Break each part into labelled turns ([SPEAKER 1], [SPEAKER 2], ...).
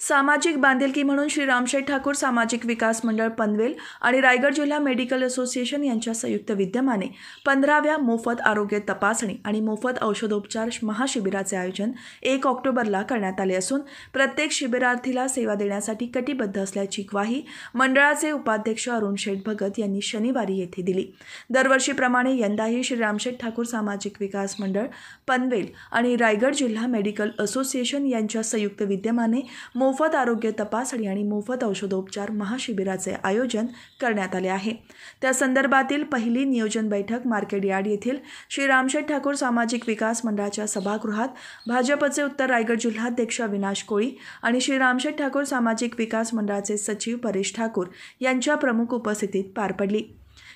[SPEAKER 1] सामाजिक बांधिलकी म्हणून श्री रामशेठ ठाकूर सामाजिक विकास मंडळ पनवेल आणि रायगड जिल्हा मेडिकल असोसिएशन यांच्या संयुक्त विद्यमाने पंधराव्या मोफत आरोग्य तपासणी आणि मोफत औषधोपचार महाशिबिराचे आयोजन एक ऑक्टोबरला करण्यात आले असून प्रत्येक शिबिरार्थीला सेवा देण्यासाठी कटिबद्ध असल्याची ग्वाही मंडळाचे उपाध्यक्ष अरुण शेठ भगत यांनी शनिवारी येथे दिली. दरवर्षीप्रमाणे यंदाही श्री रामशेठ ठाकूर सामाजिक विकास मंडळ पनवेल आणि रायगड जिल्हा मेडिकल असोसिएशन यांच्या संयुक्त विद्यमाने मोफत आरोग्य तपासणी आणि मोफत औषधोपचार महाशिबिराचे आयोजन करण्यात आले आहे. त्या संदर्भातील पहिली नियोजन बैठक मार्केट यार्ड येथील श्री रामशेठ ठाकूर सामाजिक विकास मंडळाच्या सभागृहात भाजपचे उत्तर रायगड जिल्हाध्यक्ष अविनाश कोळी आणि श्री रामशेठ ठाकूर सामाजिक विकास मंडळाचे सचिव परेश ठाकूर यांच्या प्रमुख उपस्थितीत पार पडली.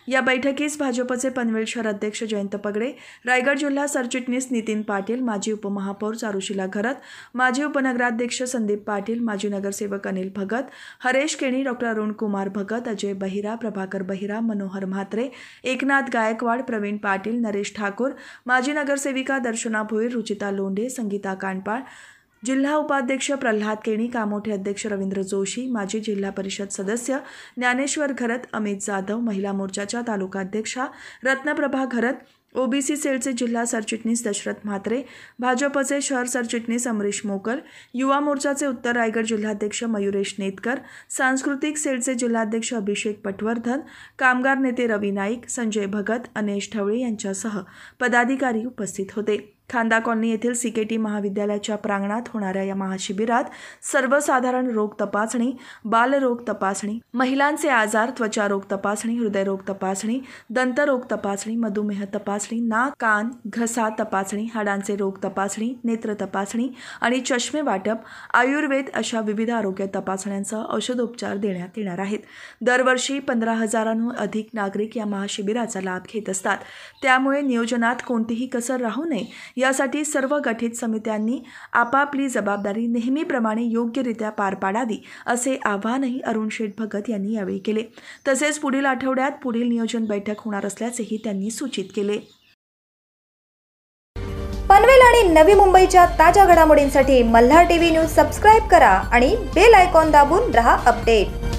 [SPEAKER 1] या बैठकीस भाजपचे पनवेल शहर अध्यक्ष जयंत पगडे रायगड जिल्हा सरचिटणीस नितीन पाटील माजी उपमहापौर चारुशिला घरत माजी उपनगराध्यक्ष संदीप पाटील माजी नगरसेवक अनिल भगत हरेश केणी डॉक्टर अरुण कुमार भगत अजय बहिरा प्रभाकर बहिरा मनोहर म्हात्रे एकनाथ गायकवाड प्रवीण पाटील नरेश ठाकूर माजी नगरसेविका दर्शना भोईर रुचिता लोंढे संगीता कांडपाळ जिल्हा उपाध्यक्ष प्रल्हाद केणी कामोठे अध्यक्ष रवींद्र जोशी माजी जिल्हा परिषद सदस्य ज्ञानेश्वर घरत अमित जाधव महिला मोर्चाच्या तालुकाध्यक्षा रत्नप्रभा घरत ओबीसी सेलचे जिल्हा सरचिटणीस दशरथ म्हात्रे भाजपचे शहर सरचिटणीस अमरीश मोकर युवा मोर्चाचे उत्तर रायगड जिल्हाध्यक्ष मयुरेश नेतकर सांस्कृतिक सेलचे जिल्हाध्यक्ष अभिषेक पटवर्धन कामगार नेते रवी नाईक संजय भगत अनेश ढवळे यांच्यासह पदाधिकारी उपस्थित होते. खांदा कॉलनी येथील सी के टी महाविद्यालयाच्या प्रांगणात होणाऱ्या या महाशिबिरात सर्वसाधारण रोग तपासणी बालरोग तपासणी महिलांचे आजार त्वचा रोग तपासणी हृदयरोग तपासणी दंतरोग तपासणी मधुमेह तपासणी नाक कान घसा तपासणी हाडांचे रोग तपासणी नेत्र तपासणी आणि चष्मे वाटप आयुर्वेद अशा विविध आरोग्य तपासण्यांसह औषधोपचार देण्यात येणार आहेत. दरवर्षी पंधरा हजारांहून अधिक नागरिक या महाशिबिराचा लाभ घेत असतात. त्यामुळे नियोजनात कोणतीही कसर राहू नये यासाठी सर्व गठीत समित्यांनी आपापली जबाबदारी नेहमीप्रमाणे योग्यरित्या पार पाडावी असे आवाहनही अरुण शेठ भगत यांनी यावेळी केले. तसेच पुढील आठवड्यात पुढील नियोजन बैठक होणार असल्याचेही त्यांनी सूचित केले.
[SPEAKER 2] पनवेल आणि नवी मुंबईच्या ताज्या घडामोडींसाठी मल्हार टीव्ही न्यूज सबस्क्राईब करा आणि बेल आयकॉन दाबून रहा अपडेट.